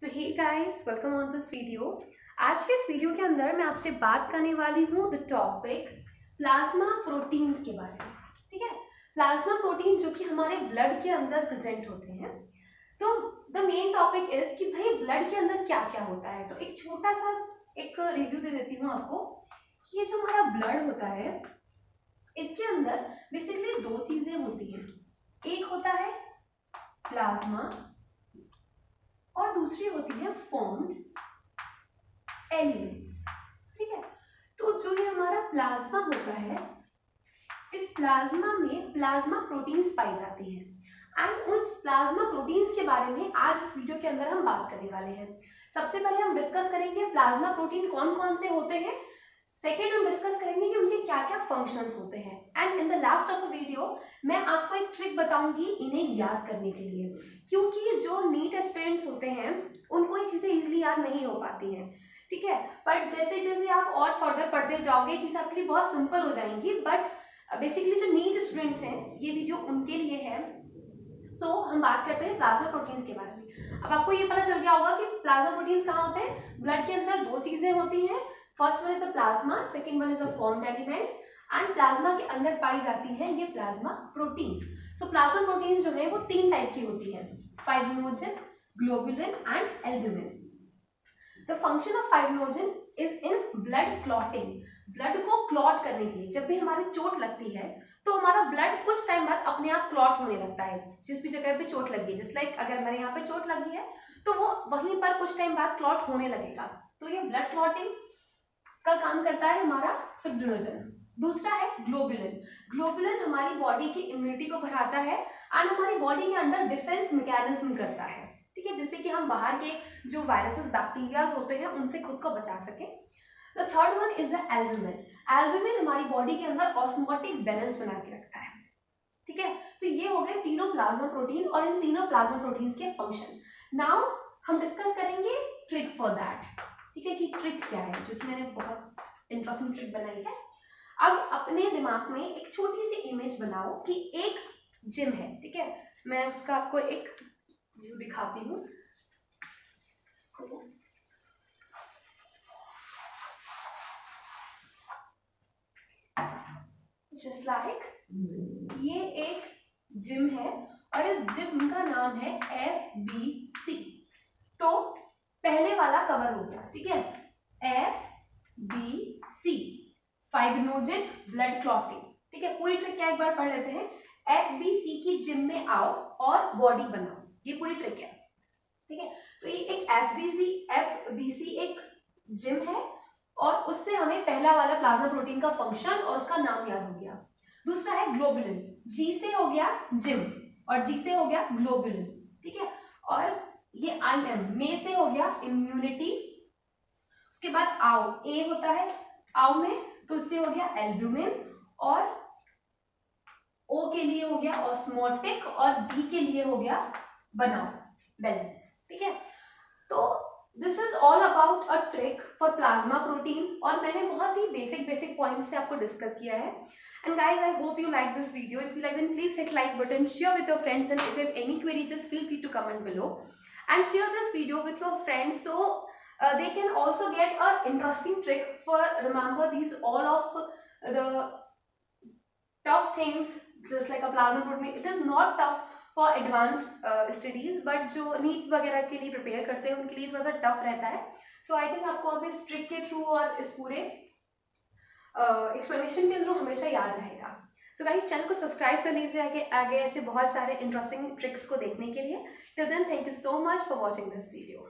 So hey guys welcome on this video आज के इस वीडियो के अंदर मैं आपसे बात करने वाली हूँ द टॉपिक प्लाज्मा प्रोटीन्स के बारे में, ठीक है? प्लाज्मा प्रोटीन जो कि हमारे ब्लड के अंदर प्रेजेंट होते हैं। तो द मेन टॉपिक इज़ कि भाई ब्लड के अंदर क्या क्या होता है? तो एक छोटा सा एक रिव्यू दे देती हूँ आपको कि ये जो हमारा ब्लड होता है, इसके अंदर बेसिकली दो चीज़ें होती हैं। एक होता है प्लाज्मा दूसरी होती है फॉर्म्ड एलिमेंट्स ठीक है? तो जो ये हमारा प्लाज्मा होता है, इस प्लाज्मा में प्लाज्मा प्रोटीन्स पाई जाती हैं। एंड उस प्लाज्मा प्रोटीन्स के बारे में आज इस वीडियो के अंदर हम बात करने वाले हैं। सबसे पहले हम डिस्कस करेंगे प्लाज्मा प्रोटीन कौन कौन से होते हैं। सेकेंड हम डिस्कस करेंगे कि उनके क्या क्या फ़ंक्शंस होते हैं। And in the last of the video मैं आपको एक ट्रिक बताऊँगी इन्हें याद करने के लिए। क्योंकि जो नीट एस्पिरेंट्स होते हैं उनको ये चीज़ें इजिली याद नहीं हो पाती हैं। ठीक है? बट जैसे जैसे आप और फर्दर पढ़ते जाओगे चीज़ें आपके लिए बहुत सिंपल हो जाएँगी। बट बेसिकली uh, जो नीट स्टूडेंट्स हैं ये वीडियो उनके लिए है। सो so, हम बात करते हैं प्लाज्मा प्रोटीन्स के बारे में। अब आपको ये पता चल गया होगा कि प्लाज्मा प्रोटीन्स कहाँ होते हैं? ब्लड के अंदर दो चीज़ें होती हैं। First one is a plasma second one is a formed elements and plasma के अंदर पाई जाती है ये plasma proteins so plasma proteins जो है वो तीन टाइप की होती है. Fibrinogen globulin and albumin the function of fibrinogen is in blood clotting blood को क्लॉट करने के लिए, जब भी हमारी चोट लगती है तो हमारा ब्लड कुछ टाइम बाद अपने आप क्लॉट होने लगता है. जिस भी जगह पे चोट लगी है जिस लाइक अगर हमारे यहाँ पे चोट लगी है तो वो वहीं पर कुछ टाइम बाद क्लॉट होने लगेगा. तो ये ब्लड क्लॉटिंग का काम करता है हमारा फिब्रिनोजन दूसरा है ग्लोबुलिन ग्लोबुलिन हमारी बॉडी की इम्यूनिटी को बढ़ाता है एंड हमारी बॉडी के अंदर डिफेंस मैकेनिज्म करता है। ठीक है, जिससे कि हम बाहर के जो वायरसेस बैक्टीरियाज होते हैं, उनसे खुद को बचा सकें। The third one is the albumin albumin हमारी बॉडी के अंदर ऑस्मोटिक बैलेंस बना के रखता है। ठीक है तो ये हो गए तीनों प्लाज्मा प्रोटीन और इन तीनों प्लाज्मा प्रोटीन्स के फ़ंक्शन नाउ हम डिस्कस करेंगे ट्रिक फॉर दैट ठीक है कि ट्रिक क्या है, जो कि मैंने बहुत इंटरेस्टिंग ट्रिक बनाई है। अब अपने दिमाग में एक छोटी सी इमेज बनाओ कि एक जिम है, ठीक है? मैं उसका आपको एक व्यू दिखाती हूँ। जस्ट लाइक ये एक जिम है और इस जिम का नाम है एफ़ बी सी तो पहले वाला कवर हो गया, ठीक है? F B C fibrinogen blood clotting ठीक है, पूरी ट्रिक क्या एक बार पढ़ लेते हैं? एफ़ बी सी की जिम में आओ और बॉडी बनाओ। ये पूरी ट्रिक है। ठीक है तो ये एक F B C F B C एक जिम है और उससे हमें पहला वाला प्लाज्मा प्रोटीन का फ़ंक्शन और उसका नाम याद हो गया। दूसरा है ग्लोबुलिन जी से हो गया जिम और जी से हो गया ग्लोबुलिन ठीक है, और ये आई एम मे से हो गया इम्यूनिटी उसके बाद आओ। ए होता है, आओ में तो उससे हो गया एल्ब्यूमिन और ओ के लिए हो गया ऑस्मोटिक और बी के लिए हो गया बनाओ बैलेंस ठीक है? तो this is all about a trick for plasma protein और मैंने बहुत ही बेसिक बेसिक पॉइंट्स से आपको डिस्कस किया है। And guys I hope you like this video if you like then please hit like button share with your friends and if any query just feel free to comment below and share this video with your friends so uh, they can also get a interesting trick for remember these all of the tough things just like a plasma protein it is not tough for advance studies but जो NEET वगैरह के लिए prepare करते हैं उनके लिए थोड़ा सा टफ रहता है. सो आई थिंक आपको अब इस ट्रिक के थ्रू और इस पूरे एक्सप्लेनेशन uh, के थ्रू हमेशा याद रहेगा. सो गाइस चैनल को सब्सक्राइब कर लीजिए आगे आगे ऐसे बहुत सारे इंटरेस्टिंग ट्रिक्स को देखने के लिए. Till then thank you so much for watching this video